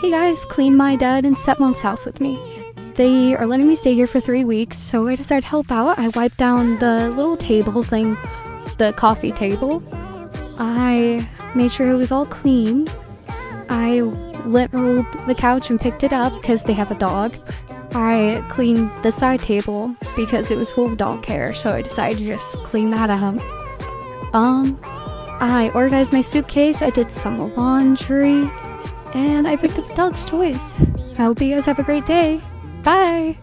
hey guys, clean my dad and stepmom's house with me. They are letting me stay here for three weeks, so I decided to help out. I wiped down the little table thing, the coffee table. I made sure it was all clean. I lint rolled the couch and picked it up because they have a dog. I cleaned the side table because it was full of dog hair, so I decided to just clean that up. Um, I organized my suitcase, I did some laundry, and I picked up the dog's toys. I hope you guys have a great day. Bye!